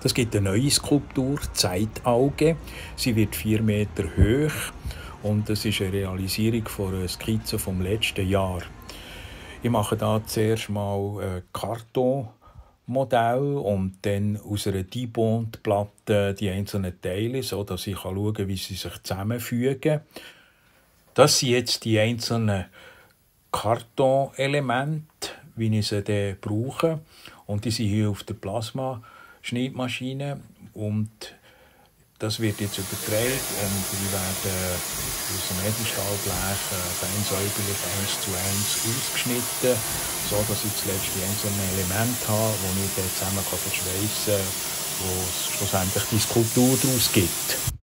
Das gibt eine neue Skulptur, Zeitauge. Sie wird vier Meter hoch und das ist eine Realisierung von einer Skizze vom letzten Jahr. Ich mache da zuerst mal ein Kartonmodell und dann aus einer Debond-Platte die einzelnen Teile, so dass ich schauen kann, wie sie sich zusammenfügen. Das sind jetzt die einzelnen Kartonelemente, wie ich sie brauche. Und die sind hier auf der Plasma-Schneidmaschine und das wird jetzt übertragen und wir werden aus dem Edelstahlblech fein säuberlich eins zu eins ausgeschnitten, so dass ich zuletzt die einzelnen Elemente habe, die ich dann zusammen verschweissen kann, wo es schlussendlich die Skulptur daraus gibt.